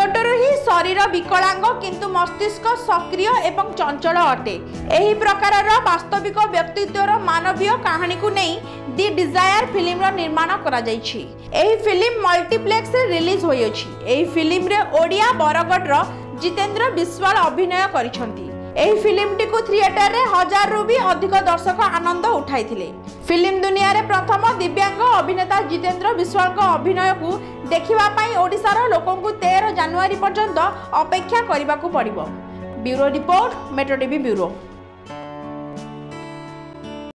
ছোটরু হি শরীর বিকলাঙ্গ কিন্তু মস্তিষ্ক সক্রিয় এবং চঞ্চল অটে এই প্রকার বাস্তবিক ব্যক্তিত্বর মানবীয় কাহিনীকে নেই দি ডিজায়ার ফিল্মর নির্মাণ করা যাইছি এই ফিল্ম মল্টিপ্লেক্সে রিলিজ হয়েছি এই ফিল্মরে ওড়িয়া বরগড়র জিতেন্দ্র বিশ্বাল অভিনয় করেছেন ଏହି ଫିଲ୍ମଟିକୁ ଥିଏଟରରେ ହଜାରରୁ ବି ଅଧିକ ଦର୍ଶକ ଆନନ୍ଦ ଉଠାଇଥିଲେ ଫିଲ୍ମ ଦୁନିଆରେ ପ୍ରଥମ ଦିବ୍ୟାଙ୍ଗ ଅଭିନେତା ଜିତେନ୍ଦ୍ର ବିଶ୍ୱାଳଙ୍କ ଅଭିନୟକୁ ଦେଖିବା ପାଇଁ ଓଡ଼ିଶାର ଲୋକଙ୍କୁ ତେର ଜାନୁଆରୀ ପର୍ଯ୍ୟନ୍ତ ଅପେକ୍ଷା କରିବାକୁ ପଡ଼ିବ bureau report metro TV bureau